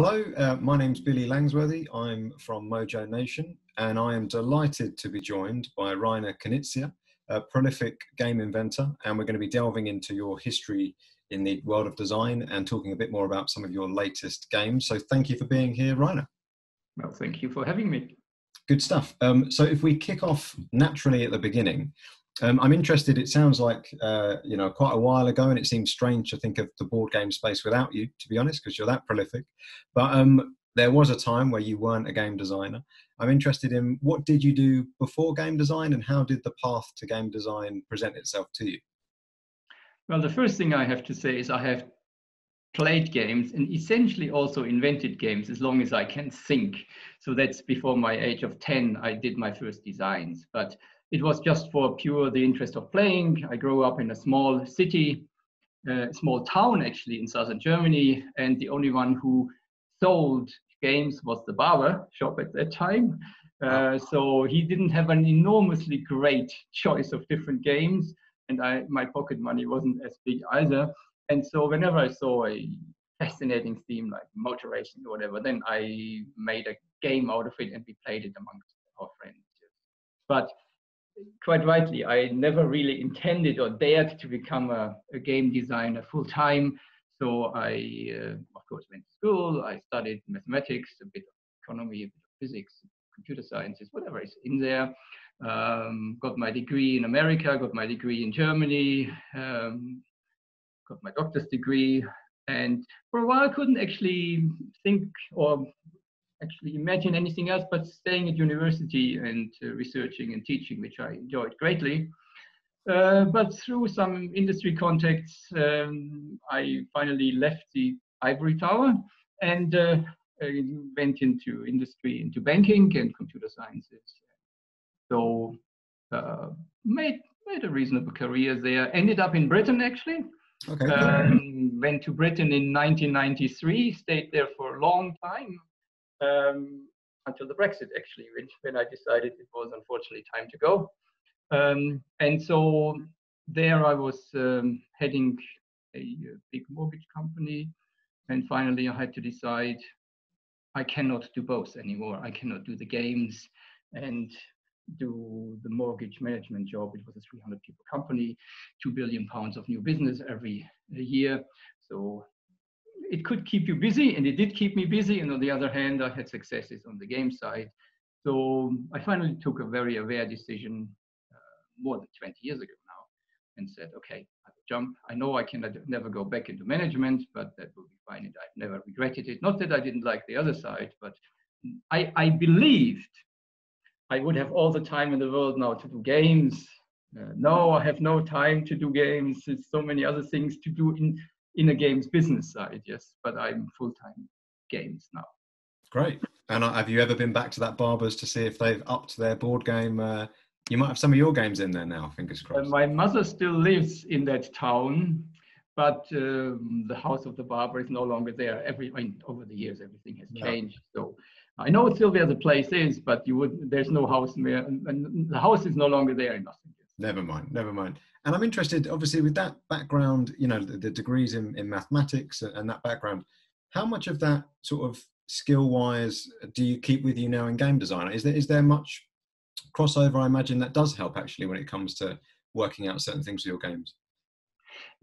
Hello, uh, my name's Billy Langsworthy. I'm from Mojo Nation, and I am delighted to be joined by Reiner Knizia, a prolific game inventor, and we're going to be delving into your history in the world of design and talking a bit more about some of your latest games. So, thank you for being here, Reiner. Well, thank you for having me. Good stuff. Um, so, if we kick off naturally at the beginning, um, I'm interested. It sounds like uh, you know quite a while ago, and it seems strange to think of the board game space without you, to be honest, because you're that prolific. But um, there was a time where you weren't a game designer. I'm interested in what did you do before game design, and how did the path to game design present itself to you? Well, the first thing I have to say is I have played games and essentially also invented games as long as I can think. So that's before my age of 10, I did my first designs. But it was just for pure the interest of playing. I grew up in a small city, a uh, small town actually in southern Germany, and the only one who sold games was the barber shop at that time. Uh, so he didn't have an enormously great choice of different games, and I, my pocket money wasn't as big either. And so whenever I saw a fascinating theme like motor racing or whatever, then I made a game out of it and we played it amongst our friends. But quite rightly, I never really intended or dared to become a, a game designer full time. So I, uh, of course, went to school. I studied mathematics, a bit of economy, a bit of physics, computer sciences, whatever is in there. Um, got my degree in America, got my degree in Germany, um, got my doctor's degree, and for a while I couldn't actually think or actually imagine anything else but staying at university and uh, researching and teaching, which I enjoyed greatly. Uh, but through some industry contacts, um, I finally left the ivory tower and uh, went into industry, into banking and computer sciences. So uh, made made a reasonable career there. Ended up in Britain actually. Okay. Um, went to Britain in 1993. Stayed there for a long time um, until the Brexit, actually, when, when I decided it was unfortunately time to go. Um, and so there I was um, heading a, big mortgage company. And finally, I had to decide I cannot do both anymore. I cannot do the games and do the mortgage management job. It was a 300 people company, 2 billion pounds of new business every year. So it could keep you busy, and it did keep me busy. And on the other hand, I had successes on the game side. So I finally took a very aware decision uh, more than 20 years ago now and said, okay, I will jump. I know I can never go back into management, but that will be fine. And I've never regretted it. Not that I didn't like the other side, but I, I believed I would have all the time in the world now to do games. Uh, no, I have no time to do games. There's so many other things to do in in a games business side, yes, but I'm full time games now. Great. And uh, have you ever been back to that Barbers to see if they've upped their board game? Uh, you might have some of your games in there now. Fingers crossed. Uh, my mother still lives in that town, but um, the house of the barber is no longer there. Every I mean, over the years, everything has changed. So I know still where the place is, but you would there's no house there, and the house is no longer there in Nothing. Never mind. Never mind. And I'm interested, obviously, with that background, you know, the, the degrees in, in mathematics and, that background, how much of that sort of skill wise do you keep with you now in game design? Is there, is there much crossover? I imagine that does help actually when it comes to working out certain things for your games.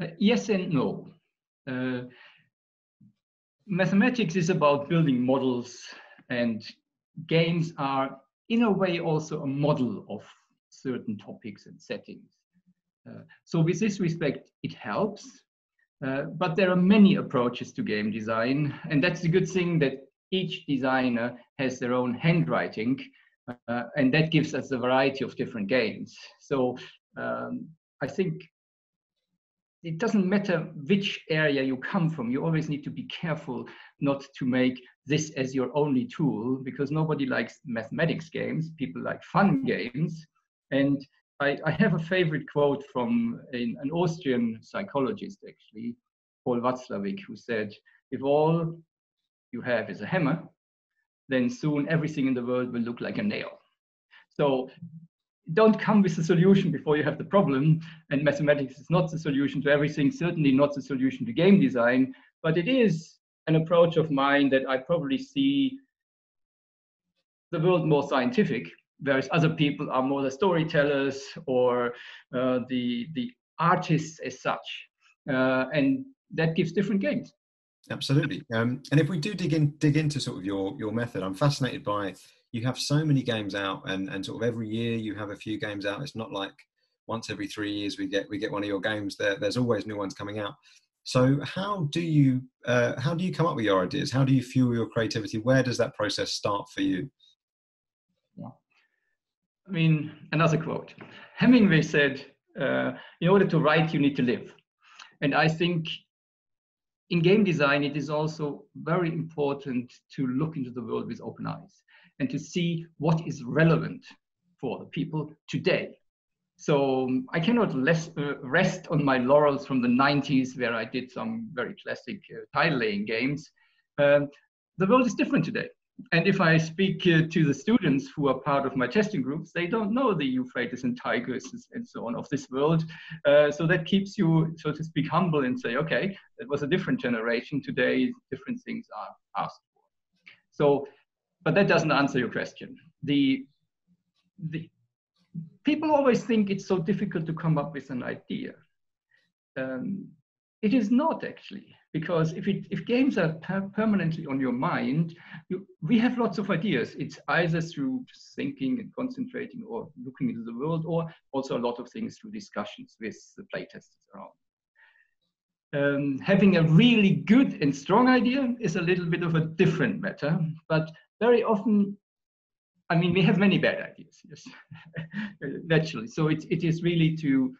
Uh, yes and no. Uh, mathematics is about building models, and games are, in a way, also a model of certain topics and settings. Uh, so with this respect, it helps. Uh, but there are many approaches to game design, and that's a good thing that each designer has their own handwriting, uh, and that gives us a variety of different games. So um, I think it doesn't matter which area you come from, you always need to be careful not to make this as your only tool because nobody likes mathematics games, people like fun games. And I, I have a favorite quote from an, an Austrian psychologist, actually, Paul Watzlawick, who said, if all you have is a hammer, then soon everything in the world will look like a nail. So don't come with a solution before you have the problem. And mathematics is not the solution to everything, certainly not the solution to game design, but it is an approach of mine that I probably see the world more scientific, whereas other people are more the storytellers or uh, the the artists as such, uh, and that gives different games. Absolutely. Um, and if we do dig in, dig into sort of your your method, I'm fascinated by you have so many games out, and and sort of every year you have a few games out. It's not like once every three years we get we get one of your games. There, there's always new ones coming out. So how do you uh, how do you come up with your ideas? How do you fuel your creativity? Where does that process start for you? I mean, another quote. Hemingway said, uh, "In order to write, you need to live," and I think in game design, it is also very important to look into the world with open eyes and to see what is relevant for the people today. So um, I cannot less, uh, rest on my laurels from the 90s where I did some very classic uh, tile laying games. Um, the world is different today. And if I speak uh, to the students who are part of my testing groups, they don't know the Euphrates and Tigris and so on of this world. Uh, so that keeps you, so to speak, humble and say, okay, it was a different generation. Today, different things are asked for. So, but that doesn't answer your question. The, the people always think it's so difficult to come up with an idea. Um, it is not actually because if, it, if games are per permanently on your mind, you, we have lots of ideas. It's either through thinking and concentrating or looking into the world, or also a lot of things through discussions with the playtesters around. Um, having a really good and strong idea is a little bit of a different matter, but very often, I mean, we have many bad ideas, yes, naturally. So it, it is really to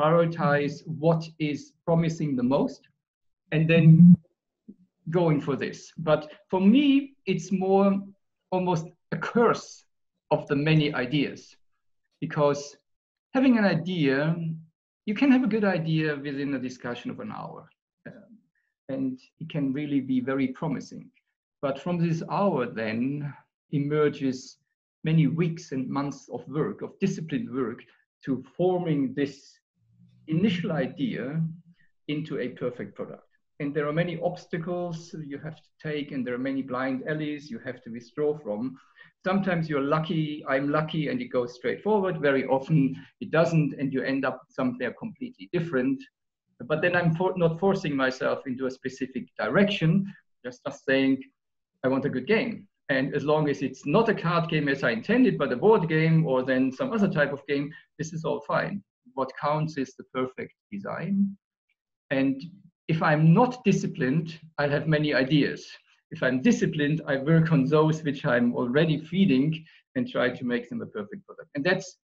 prioritize what is promising the most and then going for this. But for me, it's more almost a curse of the many ideas because having an idea, you can have a good idea within a discussion of an hour. Um, and it can really be very promising. But from this hour, then emerges many weeks and months of work, of disciplined work, to forming this initial idea into a perfect product and there are many obstacles you have to take and there are many blind alleys you have to withdraw from. Sometimes you're lucky i'm lucky and it goes straight forward. Very often it doesn't and you end up somewhere completely different. But then i'm for, not forcing myself into a specific direction just just saying i want a good game. And as long as it's not a card game as i intended but a board game or then some other type of game this is all fine. What counts is the perfect design. And if I'm not disciplined, I'll have many ideas. If I'm disciplined, I work on those which I'm already feeding and try to make them a perfect product. And that's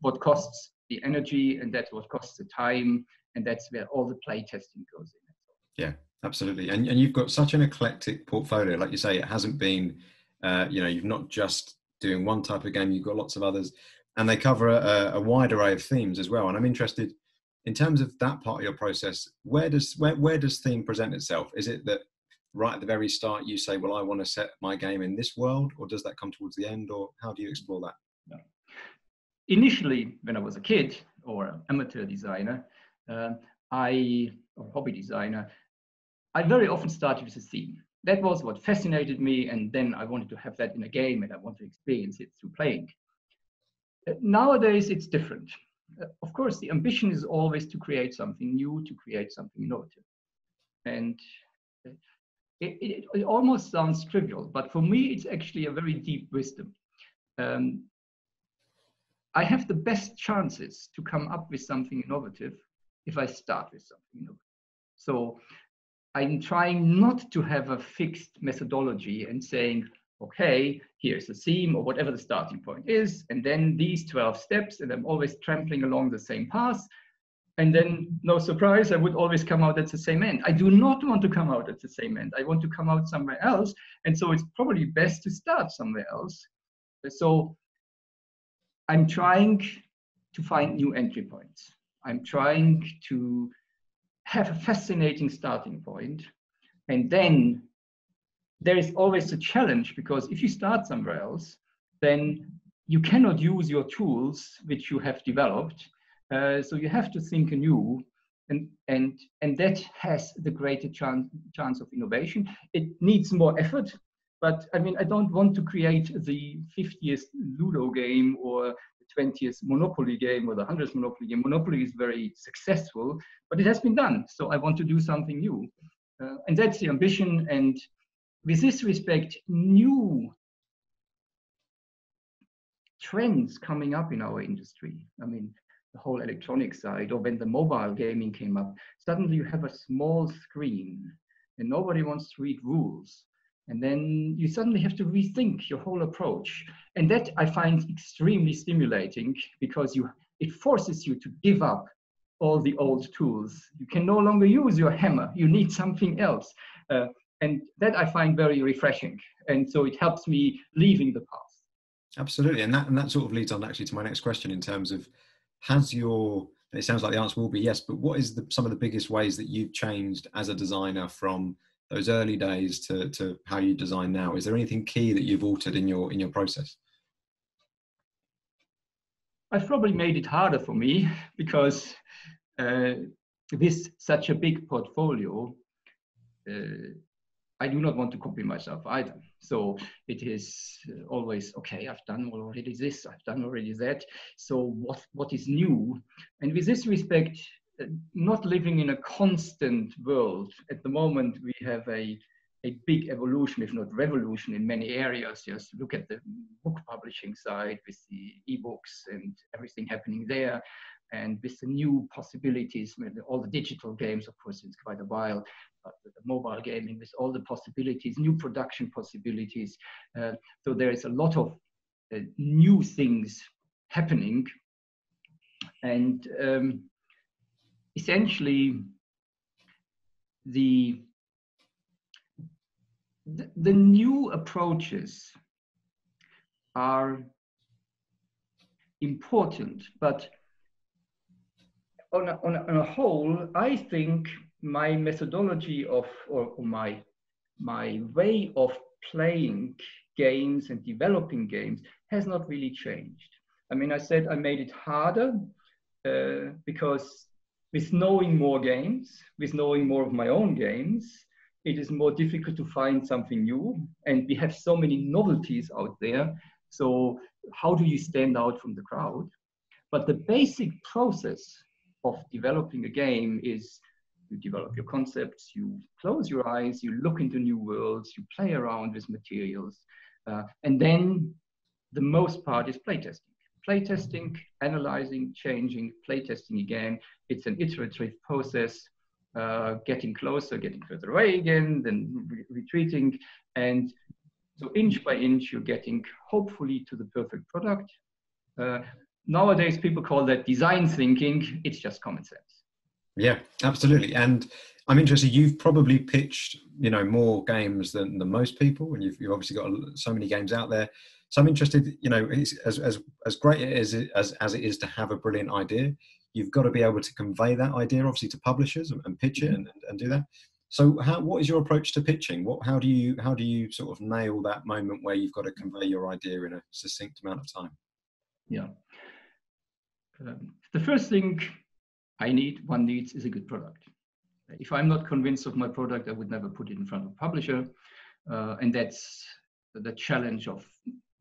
what costs the energy and that's what costs the time. And that's where all the play testing goes in. Yeah, absolutely. And, and you've got such an eclectic portfolio. Like you say, it hasn't been, uh, you know, you've not just doing one type of game, you've got lots of others. And they cover a, a wide array of themes as well. And I'm interested in terms of that part of your process, where does where, where does theme present itself? Is it that right at the very start you say, well, I want to set my game in this world, or does that come towards the end, or how do you explore that? Yeah. Initially, when I was a kid or amateur designer, uh, I or hobby designer, I very often started with a theme. That was what fascinated me, and then I wanted to have that in a game, and I want to experience it through playing. Uh, nowadays, it's different. Uh, of course, the ambition is always to create something new, to create something innovative. And it, it, it, almost sounds trivial, but for me, it's actually a very deep wisdom. Um, I have the best chances to come up with something innovative if I start with something innovative. So I'm trying not to have a fixed methodology and saying, okay, here's the theme or whatever the starting point is, and then these 12 steps, and I'm always trampling along the same path. And then, no surprise, I would always come out at the same end. I do not want to come out at the same end. I want to come out somewhere else. And so it's probably best to start somewhere else. So I'm trying to find new entry points. I'm trying to have a fascinating starting point and then there is always a challenge because if you start somewhere else, then you cannot use your tools which you have developed. Uh, so you have to think anew. and and and that has the greater chance chance of innovation it needs more effort but i mean i don't want to create the 50th ludo game or the 20th monopoly game or the 100th monopoly game monopoly is very successful but it has been done so i want to do something new uh, and that's the ambition and with this respect new trends coming up in our industry i mean the whole electronic side, or when the mobile gaming came up, suddenly you have a small screen and nobody wants to read rules. And then you suddenly have to rethink your whole approach. And that I find extremely stimulating because you it forces you to give up all the old tools. You can no longer use your hammer. You need something else. Uh, and that I find very refreshing. And so it helps me leaving the past. Absolutely. And that, and that sort of leads on actually to my next question in terms of has your it sounds like the answer will be yes but what is the, some of the biggest ways that you've changed as a designer from those early days to, to how you design now is there anything key that you've altered in your in your process i've probably made it harder for me because uh, with such a big portfolio uh, I do not want to copy myself either. So it is always okay. I've done already this. I've done already that. So what what is new? And with this respect, uh, not living in a constant world. At the moment, we have a a big evolution, if not revolution, in many areas. Just look at the book publishing side with the e-books and everything happening there and with the new possibilities, all the digital games, of course, it's quite a while, mobile gaming with all the possibilities, new production possibilities. Uh, so there is a lot of uh, new things happening. And um, essentially, the, the, the new approaches are important, but on a, on a, on a whole, I think my methodology of or, or my my way of playing games and developing games has not really changed. I mean, I said I made it harder uh, because with knowing more games, with knowing more of my own games, it is more difficult to find something new. And we have so many novelties out there. So, how do you stand out from the crowd? But the basic process of developing a game is you develop your concepts, you close your eyes, you look into new worlds, you play around with materials, uh, and then the most part is playtesting. Playtesting, analyzing, changing, playtesting again. It's an iterative process, uh, getting closer, getting further away again, then re retreating. And so inch by inch, you're getting hopefully to the perfect product. Uh, nowadays, people call that design thinking. It's just common sense. Yeah, absolutely. And I'm interested. You've probably pitched, you know, more games than, than most people, and you've, you've obviously got so many games out there. So I'm interested. You know, as as as great as as as it is to have a brilliant idea, you've got to be able to convey that idea, obviously, to publishers and, and pitch it mm-hmm. and, and do that. So, how what is your approach to pitching? What how do you how do you sort of nail that moment where you've got to convey your idea in a succinct amount of time? Yeah. Um, the first thing I need, one needs is a good product. If I'm not convinced of my product, I would never put it in front of a publisher. Uh, and that's the challenge of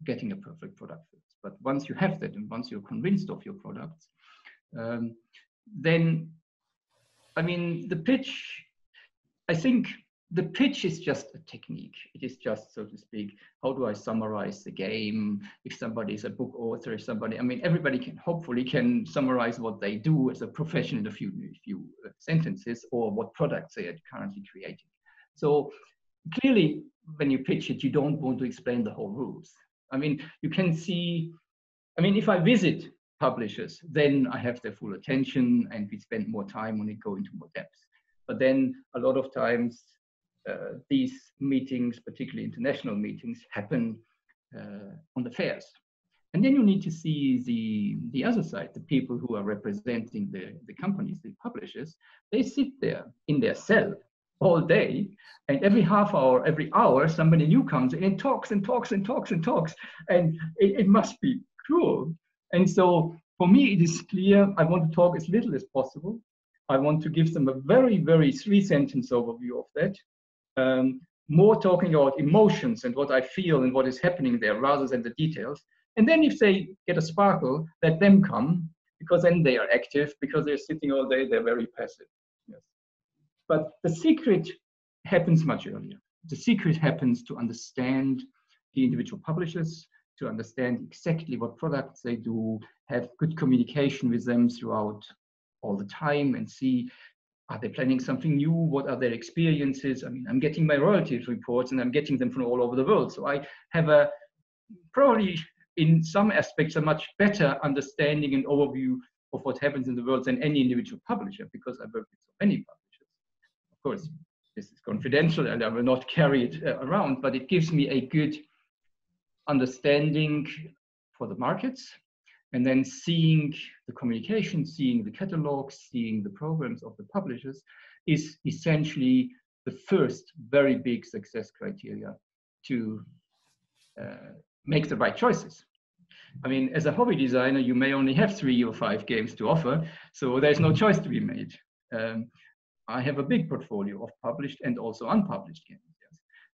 getting a perfect product. But once you have that and once you're convinced of your products, um, then, I mean, the pitch, I think the pitch is just a technique. It is just, so to speak, how do I summarize the game? If somebody is a book author, if somebody, I mean, everybody can hopefully can summarize what they do as a profession in a few, few uh, sentences or what products they are currently creating. So clearly, when you pitch it, you don't want to explain the whole rules. I mean, you can see, I mean, if I visit publishers, then I have their full attention and we spend more time on it, go into more depth. But then a lot of times these meetings, particularly international meetings, happen uh, on the fairs. And then you need to see the, the other side, the people who are representing the, the companies, the publishers, they sit there in their cell all day and every half hour every hour somebody new comes in and talks and talks and talks and talks and it, it, must be cruel and so for me it is clear i want to talk as little as possible I want to give them a very, very three sentence overview of that. Um, more talking about emotions and what I feel and what is happening there rather than the details. And then if they get a sparkle, let them come because then they are active because they're sitting all day, they're very passive. Yes. But the secret happens much earlier. The secret happens to understand the individual publishers, to understand exactly what products they do, have good communication with them throughout all the time and see are they planning something new? What are their experiences? I mean, I'm getting my royalties reports and I'm getting them from all over the world. So I have a probably in some aspects a much better understanding and overview of what happens in the world than any individual publisher because I work with so many publishers. Of course, this is confidential and I will not carry it uh, around, but it gives me a good understanding for the markets and then seeing the communication, seeing the catalogs, seeing the programs of the publishers is essentially the first very big success criteria to uh, make the right choices. I mean, as a hobby designer, you may only have three or five games to offer, so there's no choice to be made. Um, I have a big portfolio of published and also unpublished games.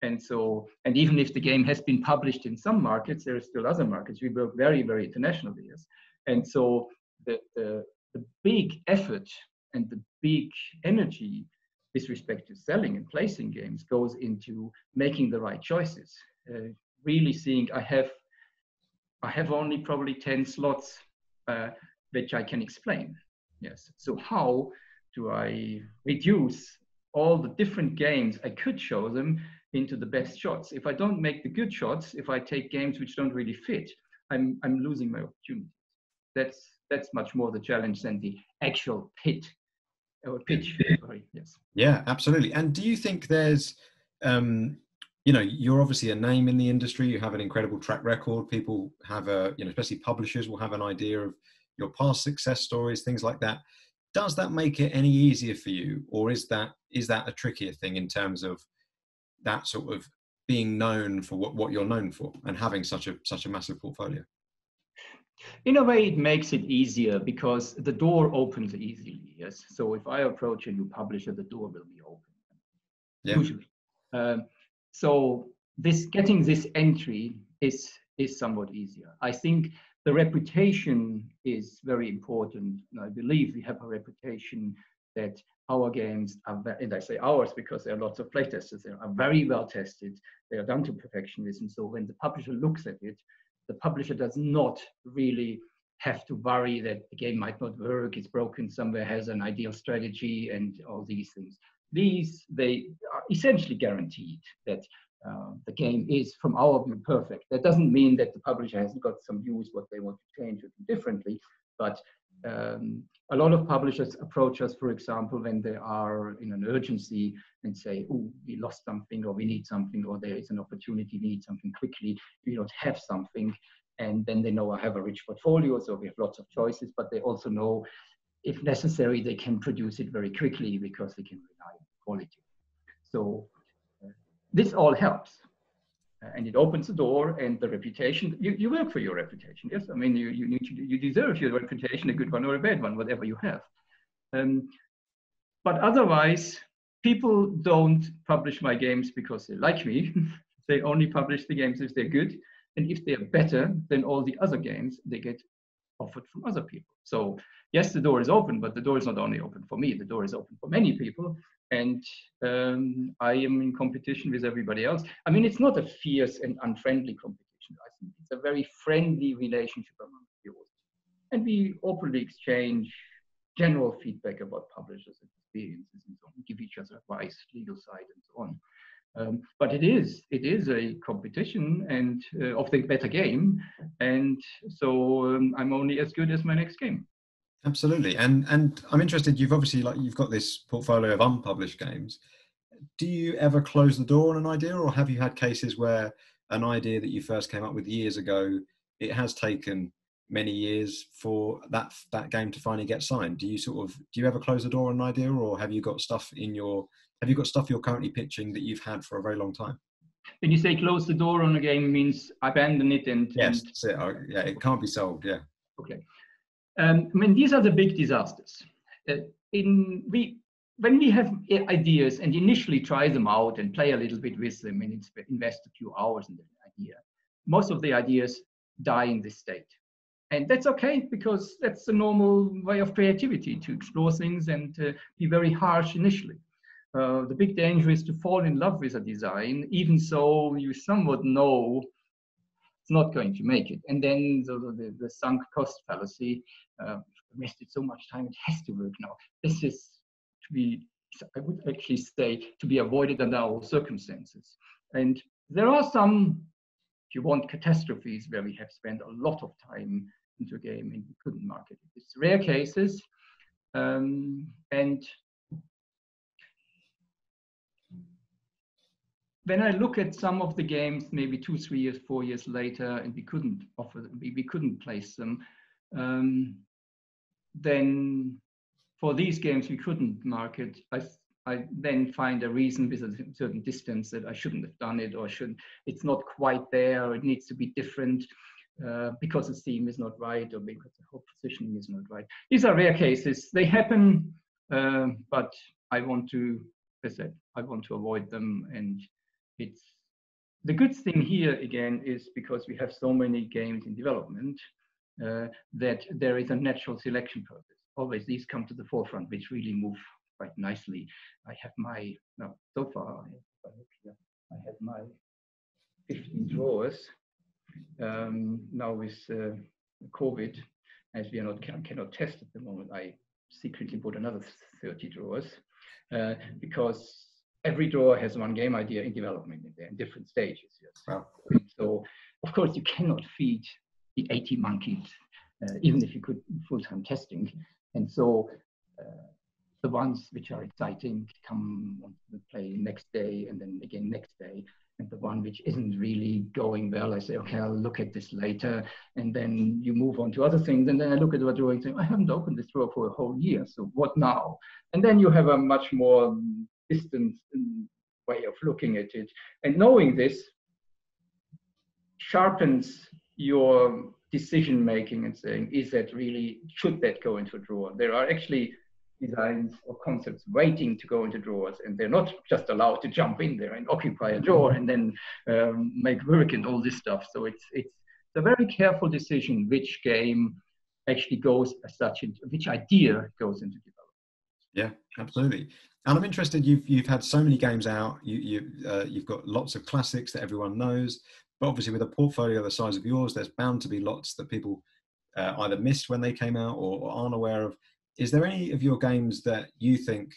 And so, and even if the game has been published in some markets, there are still other markets. We work very, very internationally. Yes. And so the, the, the big effort and the big energy with respect to selling and placing games goes into making the right choices. Uh, really seeing I have, I have only probably 10 slots uh, which I can explain. Yes. So how do I reduce all the different games I could show them into the best shots. If I don't make the good shots, if I take games which don't really fit, I'm, I'm losing my opportunities. That's, that's much more the challenge than the actual pit or pitch. Sorry, yes. Yeah, absolutely. And do you think there's, um, you know, you're obviously a name in the industry. You have an incredible track record. People have a, you know, especially publishers will have an idea of your past success stories, things like that. Does that make it any easier for you, or is that is that a trickier thing in terms of that sort of being known for what, what you're known for and having such a such a massive portfolio? In a way it makes it easier because the door opens easily yes? So if i approach a new publisher the door will be open yeah. usually. Um, so this getting this entry is is somewhat easier. I think the reputation is very important. I believe we have a reputation that our games are, and I say ours because there are lots of playtesters, they are very well tested, they are done to perfectionism. So when the publisher looks at it, the publisher does not really have to worry that the game might not work, it's broken somewhere, has an ideal strategy, and all these things. These, they are essentially guaranteed that uh, the game is, from our view, perfect. That doesn't mean that the publisher hasn't got some views what they want to change or do differently, but um, a lot of publishers approach us, for example, when they are in an urgency and say, oh, we lost something or we need something or there is an opportunity, we need something quickly, we don't have something. And then they know I have a rich portfolio, so we have lots of choices, but they also know if necessary, they can produce it very quickly because they can rely on quality. So uh, this all helps. Uh, and it opens the door and the reputation you, you work for your reputation yes? I mean you, you need to you deserve your reputation a good one or a bad one whatever you have. Um, but otherwise people don't publish my games because they like me. They only publish the games if they're good. And if they're better than all the other games they get offered from other people so yes the door is open but the door is not only open for me the door is open for many people and um, I am in competition with everybody else. I mean, it's not a fierce and unfriendly competition. I think it's a very friendly relationship among authors. And we openly exchange general feedback about publishers' experiences and so on, give each other advice, legal side, and so on. Um, but it is it is a competition and uh, of the better game, and so um, I'm only as good as my next game. Absolutely, and and I'm interested. You've obviously like you've got this portfolio of unpublished games. Do you ever close the door on an idea, or have you had cases where an idea that you first came up with years ago, it has taken many years for that that game to finally get signed? Do you sort of do you ever close the door on an idea, or have you got stuff in your have you got stuff you're currently pitching that you've had for a very long time? When you say close the door on a game, means abandon it and yes, and... It. Yeah, it can't be solved. Yeah. Okay. Um, I mean, these are the big disasters. Uh, in we when we have ideas and initially try them out and play a little bit with them and invest a few hours in the idea, most of the ideas die in this state. And that's okay because that's the normal way of creativity to explore things and uh, be very harsh initially. Uh, the big danger is to fall in love with a design, even so you somewhat know it's not going to make it. And then the, the, the sunk cost fallacy, uh, invested so much time, it has to work now. This is to be, I would actually say, to be avoided under all circumstances. And there are some, if you want, catastrophes where we have spent a lot of time into a game and we couldn't market it. It's rare cases. Um, and when I look at some of the games, maybe two, three years, four years later, and we couldn't offer them, we, we couldn't place them, um, then for these games we couldn't market, I, I then find a reason with a certain distance that I shouldn't have done it or shouldn't, it's not quite there, or it needs to be different. Uh, because the theme is not right or because the whole positioning is not right. These are rare cases. They happen, uh, but I want to, as I said, I want to avoid them. And it's the good thing here again is because we have so many games in development uh, that there is a natural selection process. Always these come to the forefront, which really move quite nicely. I have my, no, so far, I have my 15 drawers um, now with uh, COVID, as we are not can, cannot test at the moment, I secretly bought another 30 drawers uh, because every drawer has one game idea in development in, there in different stages. Yes. Wow. So of course you cannot feed the 80 monkeys, uh, even if you could full-time testing. And so uh, the ones which are exciting come on the play next day and then again next day and the one which isn't really going well, I say, okay, I'll look at this later. And then you move on to other things. And then I look at the drawer and say, I haven't opened this drawer for a whole year. So what now? And then you have a much more distant way of looking at it. And knowing this sharpens your decision making and saying, is that really, should that go into a drawer? There are actually designs or concepts waiting to go into drawers and they're not just allowed to jump in there and occupy a drawer and then um, make work and all this stuff so it's it's a very careful decision which game actually goes as such into which idea goes into development yeah absolutely. And i'm interested you've you've had so many games out you, you uh, you've got lots of classics that everyone knows but obviously with a portfolio the size of yours there's bound to be lots that people uh, either missed when they came out or, or aren't aware of. Is there any of your games that you think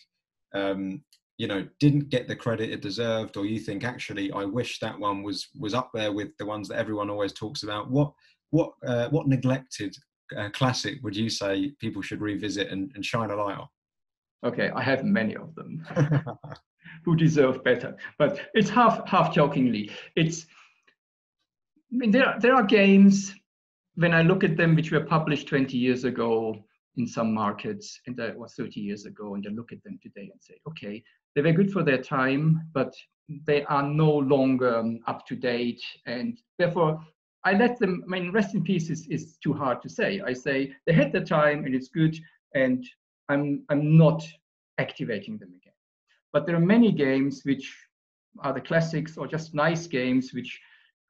um, you know didn't get the credit it deserved or you think actually i wish that one was was up there with the ones that everyone always talks about what what uh, what neglected uh, classic would you say people should revisit and, and shine a light on okay i have many of them who deserve better but it's half half jokingly it's I mean, there, there are games when i look at them which were published 20 years ago in some markets, and that was 30 years ago, and I look at them today and say, okay, they were good for their time, but they are no longer um, up to date, and therefore I let them. I mean, rest in peace is, is too hard to say. I say they had their time and it's good, and I'm I'm not activating them again. But there are many games which are the classics or just nice games which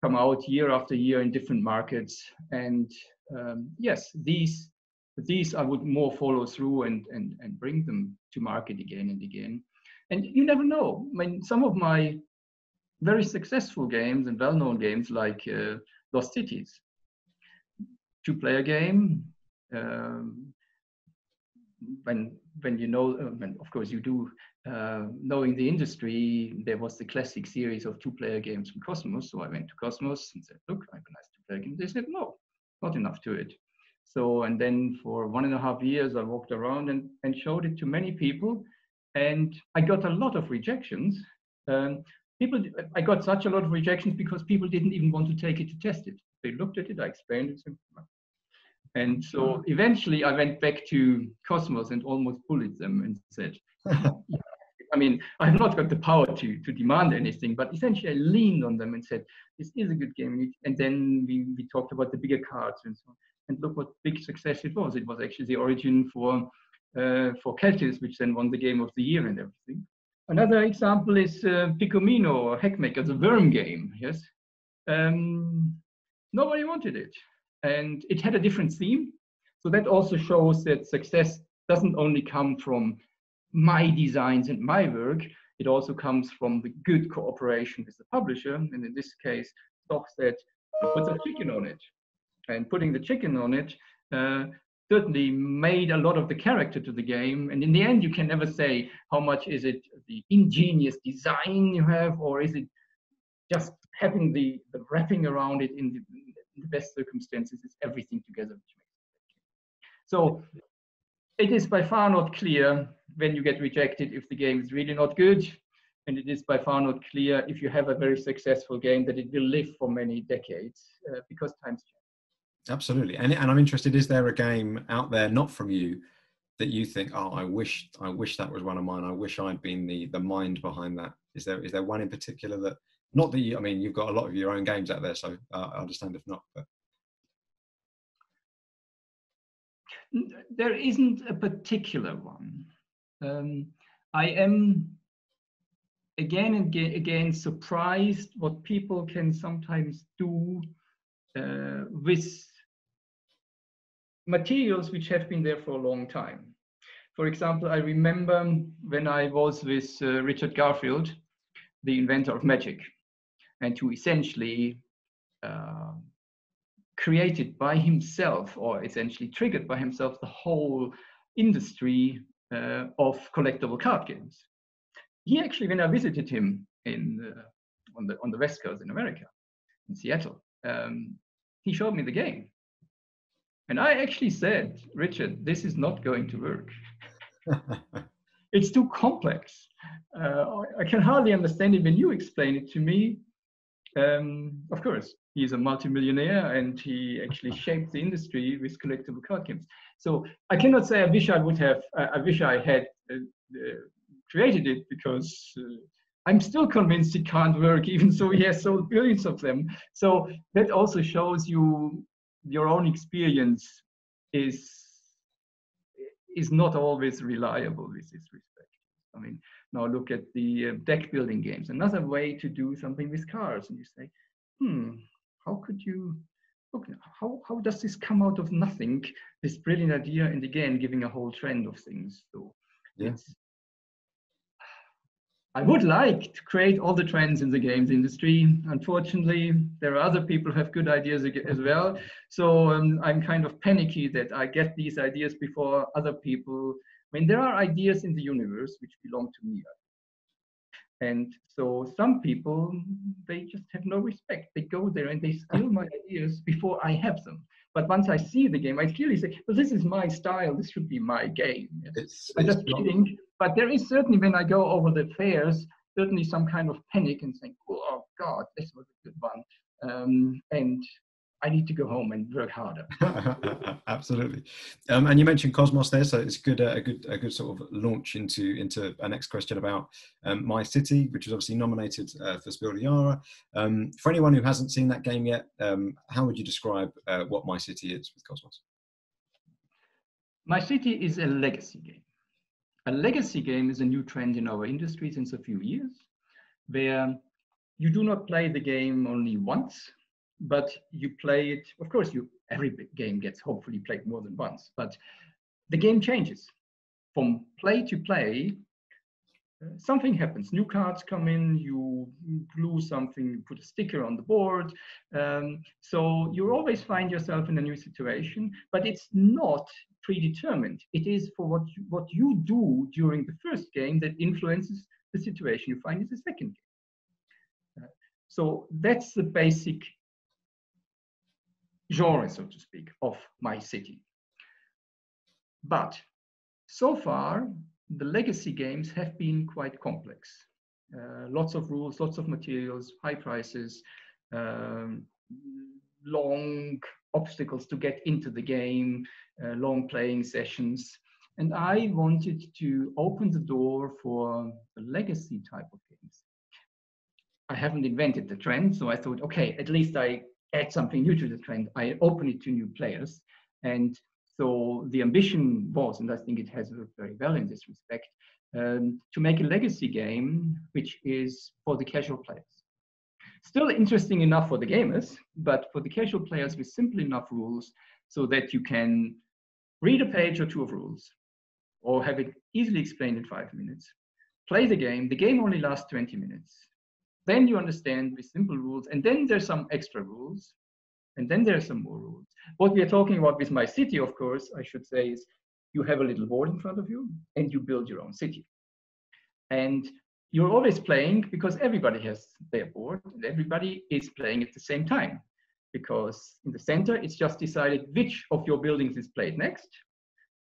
come out year after year in different markets, and um, yes, these these I would more follow through and, and, and bring them to market again and again. And you never know. I mean, some of my very successful games and well-known games like uh, Lost Cities, two-player game. Um, when when you know, uh, when of course you do, uh, knowing the industry, there was the classic series of two-player games from Kosmos. So I went to Kosmos and said, "Look, I have a nice two-player game." They said, "No, not enough to it." So, and then for one and a half years, I walked around and, and showed it to many people. And I got a lot of rejections. Um, people, I got such a lot of rejections because people didn't even want to take it to test it. They looked at it, I explained it. And so eventually I went back to Kosmos and almost bullied them and said, I mean, I've not got the power to, to demand anything, but essentially I leaned on them and said, this is a good game. And then we, we talked about the bigger cards and so on. And look what big success it was. It was actually the origin for uh, for Keltis, which then won the game of the year and everything. Another example is uh, Pickomino or Heckmeck, the worm game. Yes, um, nobody wanted it, and it had a different theme. So that also shows that success doesn't only come from my designs and my work. It also comes from the good cooperation with the publisher, and in this case, Stockstedt puts a chicken on it. And putting the chicken on it uh, certainly made a lot of the character to the game. And in the end, you can never say how much is it the ingenious design you have, or is it just having the, the wrapping around it in the, the best circumstances is everything together which makes it. So it is by far not clear when you get rejected if the game is really not good. And it is by far not clear if you have a very successful game that it will live for many decades uh, because times change. Absolutely, and and I'm interested. Is there a game out there not from you that you think, oh, I wish I wish that was one of mine. I wish I'd been the the mind behind that. Is there is there one in particular that not that you? I mean, you've got a lot of your own games out there, so uh, I understand if not. But there isn't a particular one. Um, I am again and again surprised what people can sometimes do uh, with materials which have been there for a long time. For example, I remember when I was with uh, Richard Garfield, the inventor of magic, and who essentially uh, created by himself, or essentially triggered by himself, the whole industry uh, of collectible card games. He actually, when I visited him in uh, on the on the West Coast in America, in Seattle, um, he showed me the game. And I actually said, Richard, this is not going to work. it's too complex. Uh, I can hardly understand it when you explain it to me. Um, of course, he's a multimillionaire and he actually shaped the industry with collectible card games. So I cannot say I wish I would have, uh, I wish I had uh, uh created it because uh, I'm still convinced it can't work, even though he has sold billions of them. So that also shows you your own experience is is not always reliable with this respect. I mean, now look at the uh, deck building games. Another way to do something with cars, and you say, hmm, how could you? Look, how, how does this come out of nothing? This brilliant idea, and again, giving a whole trend of things. So yeah. it's I would like to create all the trends in the games industry. Unfortunately, there are other people who have good ideas as well. So um, I'm kind of panicky that I get these ideas before other people. I mean, there are ideas in the universe which belong to me. And so some people, they just have no respect. They go there and they steal my ideas before I have them. But once I see the game, I clearly say, well, this is my style. This should be my game. It's, I'm just kidding. But there is certainly, when I go over the fairs, certainly some kind of panic and saying, oh, God, this was a good one. Um, and I need to go home and work harder. Absolutely, um, and you mentioned Kosmos there, so it's good uh, a good a good sort of launch into into our next question about um, My City, which is obviously nominated uh, for Spiel. Um, for anyone who hasn't seen that game yet, um, how would you describe uh, what My City is with Kosmos? My City is a legacy game. A legacy game is a new trend in our industry since a few years, where you do not play the game only once but you play it, of course, you every game gets hopefully played more than once, but the game changes. From play to play, uh, something happens. New cards come in, you glue something, you put a sticker on the board. Um, so you always find yourself in a new situation, but it's not predetermined. It is for what you, what you do during the first game that influences the situation you find in the second game. Uh, so that's the basic genre, so to speak, of my city. But so far, the legacy games have been quite complex. Uh, lots of rules, lots of materials, high prices, um, long obstacles to get into the game, uh, long playing sessions. And I wanted to open the door for the legacy type of games. I haven't invented the trend, so I thought, okay, at least I add something new to the trend. I open it to new players. And So the ambition was, and I think it has worked very well in this respect, um, to make a legacy game which is for the casual players. Still interesting enough for the gamers, but for the casual players with simple enough rules so that you can read a page or two of rules or have it easily explained in five minutes. Play the game. The game only lasts 20 minutes. Then you understand with simple rules, and then there's some extra rules, and then there are some more rules. What we are talking about with my city, of course, I should say, is you have a little board in front of you and you build your own city. And you're always playing because everybody has their board and everybody is playing at the same time. Because in the center, it's just decided which of your buildings is played next.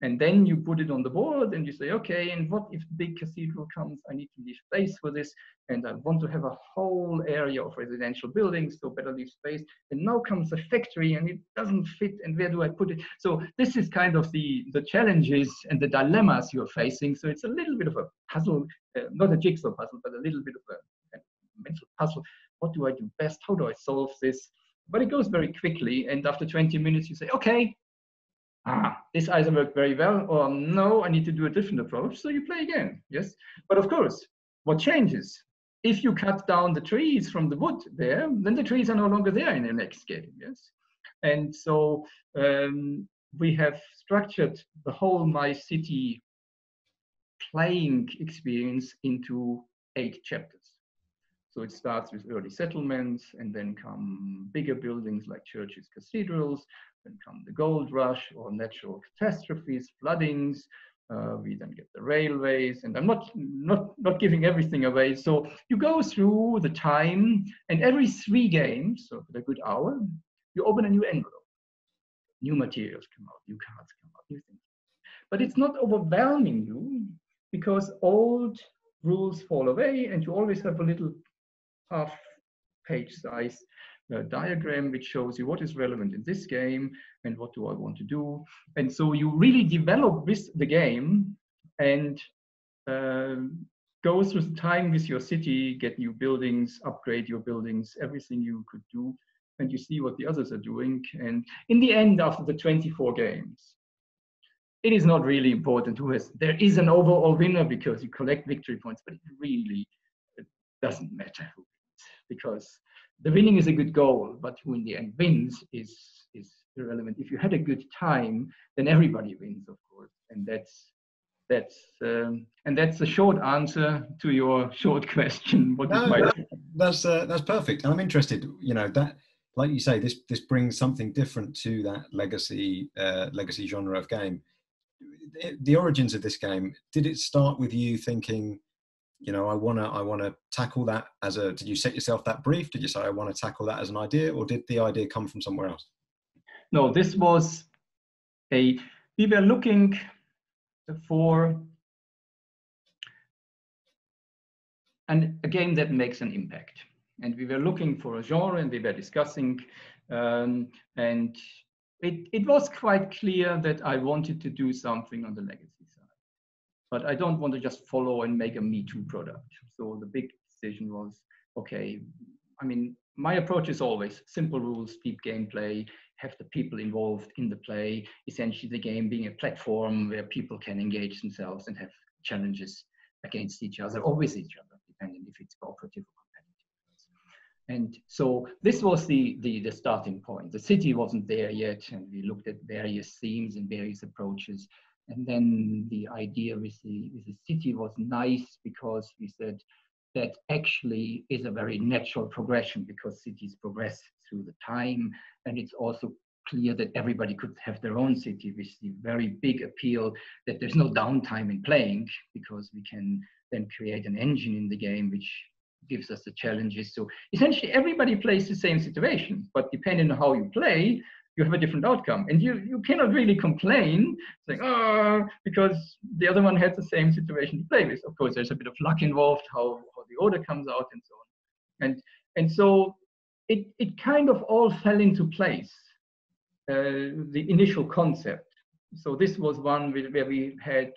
And then you put it on the board and you say, okay, and what if the big cathedral comes? I need to leave space for this. And I want to have a whole area of residential buildings, so better leave space. And now comes a factory and it doesn't fit. And where do I put it? So this is kind of the, the challenges and the dilemmas you're facing. So it's a little bit of a puzzle, uh, not a jigsaw puzzle, but a little bit of a, a mental puzzle. What do I do best? How do I solve this? But it goes very quickly. And after 20 minutes, you say, okay, ah, this either worked very well or no, I need to do a different approach. So you play again, yes? But of course, what changes? If you cut down the trees from the wood there, then the trees are no longer there in the next game, yes? And so um, we have structured the whole My City playing experience into eight chapters. So it starts with early settlements and then come bigger buildings like churches, cathedrals, then come the gold rush or natural catastrophes, floodings. Uh, we then get the railways, and I'm not not not giving everything away. So you go through the time, and every three games, so for a good hour, you open a new envelope. New materials come out, new cards come out, new things. But it's not overwhelming you because old rules fall away, and you always have a little half page size diagram which shows you what is relevant in this game and what do I want to do. And so you really develop with the game and uh, go through time with your city, get new buildings, upgrade your buildings, everything you could do, and you see what the others are doing. And in the end, after the 24 games, it is not really important who has, there is an overall winner because you collect victory points, but it really doesn't matter who because the winning is a good goal, but who in the end wins is is irrelevant. If you had a good time, then everybody wins, of course, and that's that's um, and that's the short answer to your short question. What no, my... that's uh, that's perfect. And I'm interested. You know that, like you say, this this brings something different to that legacy uh, legacy genre of game. The origins of this game. Did it start with you thinking? You know i want to i want to tackle that as a did you set yourself that brief? Did you say i want to tackle that as an idea or did the idea come from somewhere else? No this was a we were looking for and a game that makes an impact. And we were looking for a genre and we were discussing um, and it, it was quite clear that i wanted to do something on the legacy but I don't want to just follow and make a Me Too product. So the big decision was, okay, I mean, my approach is always simple rules, deep gameplay, have the people involved in the play, essentially the game being a platform where people can engage themselves and have challenges against each other or with each other, depending if it's cooperative or competitive. And so this was the, the, the starting point. The city wasn't there yet, and we looked at various themes and various approaches. And then the idea with the, with the city was nice because we said that actually is a very natural progression because cities progress through the time. And it's also clear that everybody could have their own city with the very big appeal that there's no downtime in playing because we can then create an engine in the game which gives us the challenges. So essentially everybody plays the same situation, but depending on how you play, you have a different outcome. And you, you cannot really complain, saying, oh, because the other one had the same situation to play with. Of course, there's a bit of luck involved, how, how the order comes out and so on. And, and so it, it kind of all fell into place, uh, the initial concept. So this was one where we had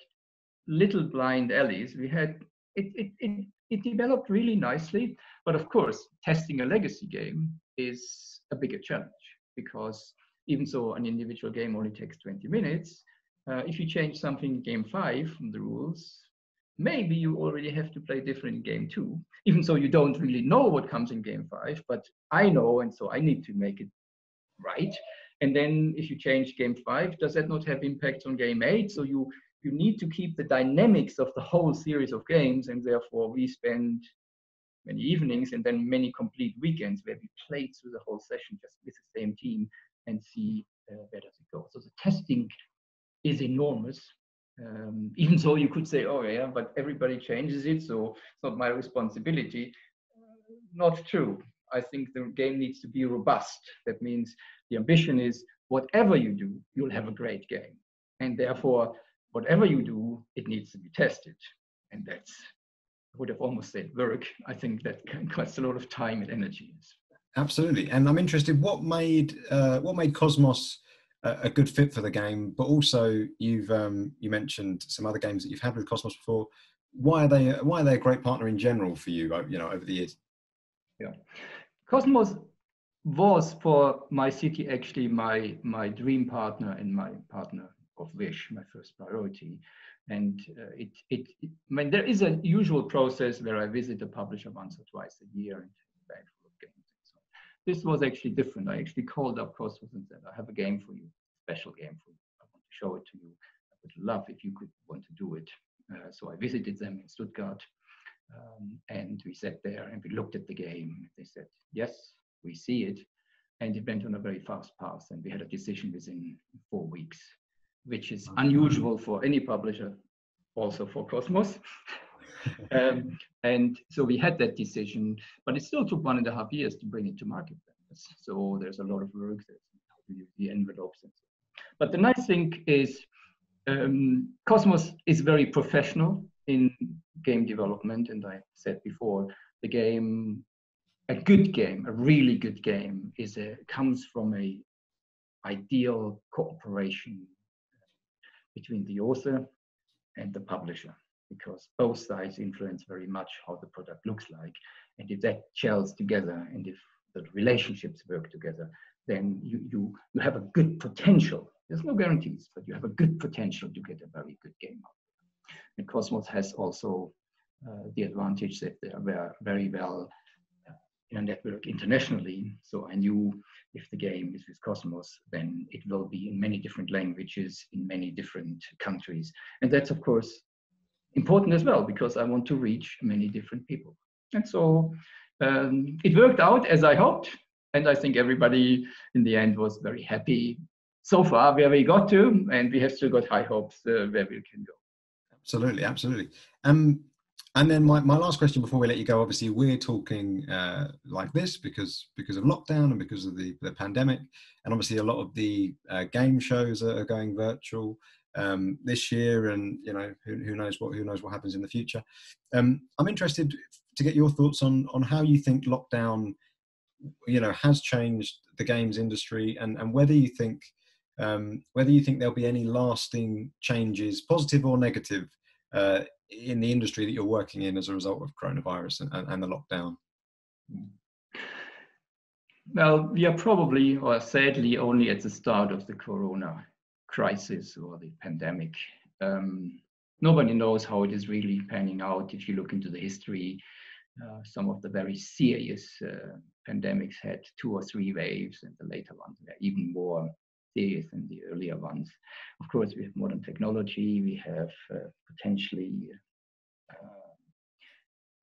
little blind alleys. We had, it, it, it, it developed really nicely. But of course, testing a legacy game is a bigger challenge because even though an individual game only takes 20 minutes, uh, if you change something in game five from the rules, maybe you already have to play different in game two, even though you don't really know what comes in game five, but I know, and so I need to make it right. And then if you change game five, does that not have impact on game eight? So you you need to keep the dynamics of the whole series of games, and therefore we spend many evenings and then many complete weekends where we played through the whole session just with the same team and see uh, where does it go. So the testing is enormous. Um, even though you could say, oh yeah, but everybody changes it, so it's not my responsibility. Not true. I think the game needs to be robust. That means the ambition is whatever you do, you'll have a great game. And therefore, whatever you do, it needs to be tested. And that's, I would have almost said work. I think that costs a lot of time and energy. Absolutely. And I'm interested, what made, uh, what made Kosmos a, a, good fit for the game, but also you've, um, you mentioned some other games that you've had with Kosmos before. Why are they, why are they a great partner in general for you, you know, over the years? Yeah. Kosmos was for my city actually my my dream partner and my partner of wish, my first priority. And uh, it, it, I mean, there is a usual process where I visit a publisher once or twice a year and back full of games. And so this was actually different. I actually called up Kosmos and said, I have a game for you, special game for you. I want to show it to you. I would love if you could want to do it. Uh, so I visited them in Stuttgart um, and we sat there and we looked at the game. They said, yes, we see it. And it went on a very fast path. And we had a decision within four weeks, which is unusual for any publisher, also for Kosmos. um, and so we had that decision, but it still took one and a half years to bring it to market. So there's a lot of work, there's the envelopes. And so. But the nice thing is um, Kosmos is very professional in game development, and I said before, the game, a good game, a really good game, is a comes from a ideal cooperation between the author and the publisher, because both sides influence very much how the product looks like, and if that gels together, and if the relationships work together, then you you you have a good potential. There's no guarantees, but you have a good potential to get a very good game out. And Kosmos has also uh, the advantage that they are very well uh, in a network internationally. So I knew if the game is with Kosmos, then it will be in many different languages in many different countries. And that's, of course, important as well because I want to reach many different people. And so um, it worked out as I hoped. And I think everybody in the end was very happy so far where we got to, and we have still got high hopes uh, where we can go. Absolutely, absolutely. Um, and then my, my last question before we let you go, obviously we're talking uh, like this because because of lockdown and because of the, the pandemic, and obviously a lot of the uh, game shows are going virtual um, this year, and you know who, who, knows what who knows what happens in the future. Um, I'm interested to get your thoughts on on how you think lockdown, you know, has changed the games industry, and and whether you think um, whether you think there'll be any lasting changes, positive or negative, uh, in the industry that you're working in as a result of coronavirus and, and, and the lockdown. Well, we are probably, or sadly, only at the start of the corona crisis or the pandemic. Um, nobody knows how it is really panning out. If you look into the history, uh, some of the very serious uh, pandemics had two or three waves, and the later ones were even more serious than the earlier ones. Of course, we have modern technology, we have uh, potentially uh,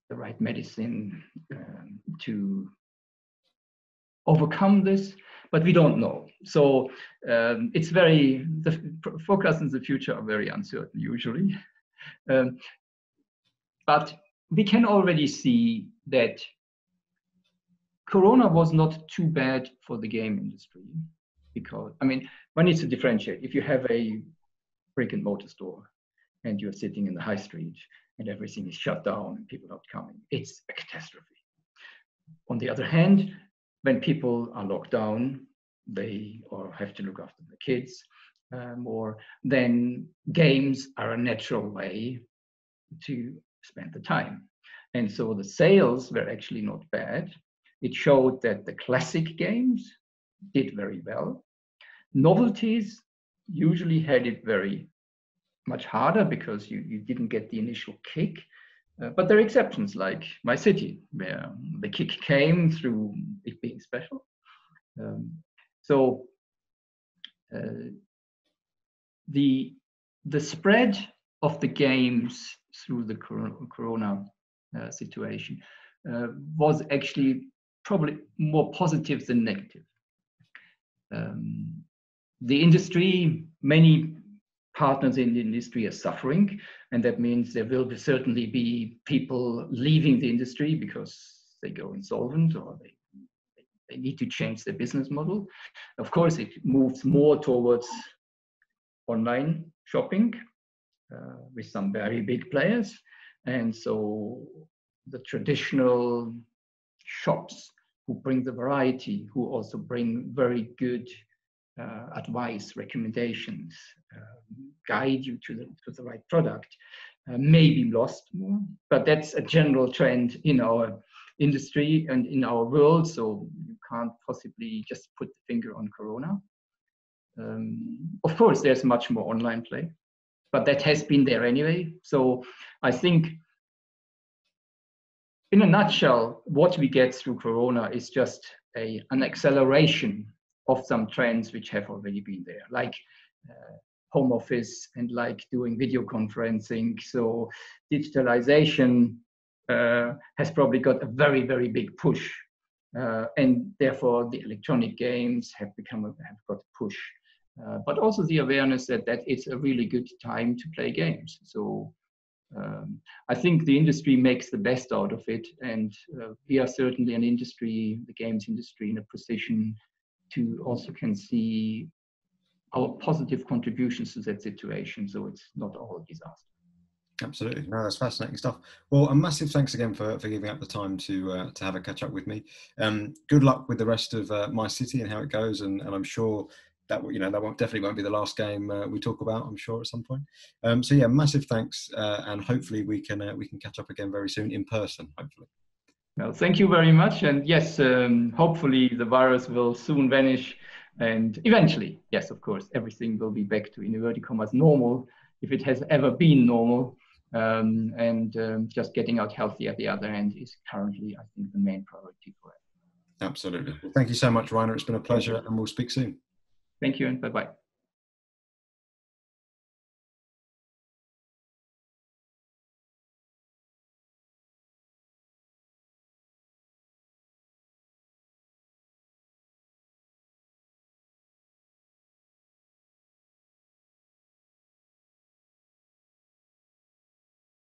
the right medicine um, to overcome this, but we don't know. So um, it's very, the forecasts in the future are very uncertain usually. Um, but we can already see that Corona was not too bad for the game industry because I mean one needs to differentiate. If you have a brick and mortar store and you're sitting in the high street and everything is shut down and people are not coming, it's a catastrophe. On the other hand, when people are locked down, they or have to look after the kids uh, more, then games are a natural way to spend the time. And so the sales were actually not bad. It showed that the classic games did very well. novelties usually had it very much harder because you, you didn't get the initial kick. Uh, but there are exceptions like my city, where the kick came through it being special. Um, so uh, the the spread of the games through the corona uh, situation uh, was actually probably more positive than negative. Um, the industry, many partners in the industry are suffering, and that means there will be certainly be people leaving the industry because they go insolvent or they, they need to change their business model. Of course, it moves more towards online shopping uh, with some very big players. And so the traditional shops who bring the variety, who also bring very good advice, recommendations, uh, guide you to the, to the right product, uh, may be lost more. But that's a general trend in our industry and in our world. So you can't possibly just put the finger on Corona. Um, of course, there's much more online play, but that has been there anyway. So I think in a nutshell, what we get through Corona is just a, an acceleration of some trends which have already been there, like uh, home office and like doing video conferencing. So digitalization uh, has probably got a very, very big push. Uh, and therefore the electronic games have become, a, have got a push. Uh, but also the awareness that, that it's a really good time to play games. So um, I think the industry makes the best out of it, and uh, we are certainly an industry, the games industry, in a position to also can see our positive contributions to that situation. So it's not all a disaster. Absolutely, no, that's fascinating stuff. Well, a massive thanks again for, for giving up the time to uh, to have a catch up with me. Um, good luck with the rest of uh, my city and how it goes, and, and I'm sure that you know that won't definitely won't be the last game uh, we talk about. I'm sure at some point. Um, so yeah, massive thanks, uh, and hopefully we can uh, we can catch up again very soon in person. Hopefully. Well, thank you very much, and yes, um, hopefully the virus will soon vanish, and eventually, yes, of course, everything will be back to inverted commas normal if it has ever been normal. Um, and um, just getting out healthy at the other end is currently, I think, the main priority for it. Absolutely. Well, thank you so much, Reiner. It's been a pleasure, and we'll speak soon. Thank you and bye bye.